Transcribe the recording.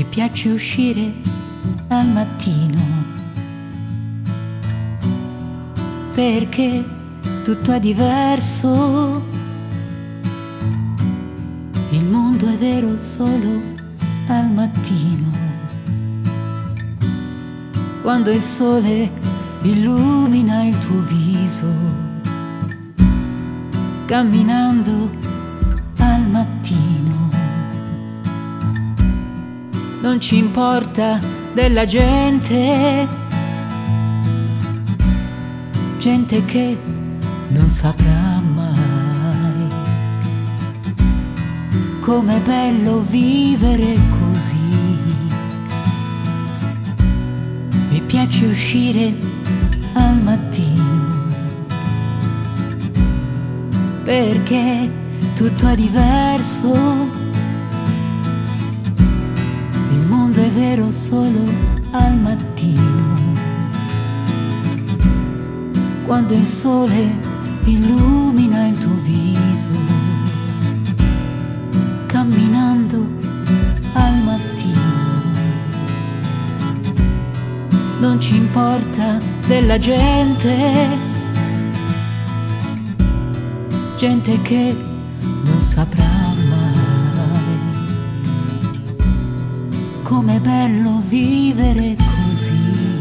mi piace uscire al mattino perché tutto è diverso. Il mondo è vero solo al mattino, quando il sole illumina il tuo viso, camminando al mattino. Non ci importa della gente, gente che non saprà mai com'è bello vivere così. Mi piace uscire al mattino perché tutto è diverso mondo è vero solo al mattino, quando il sole illumina il tuo viso, camminando al mattino. Non ci importa della gente, gente che non saprà com'è bello vivere così.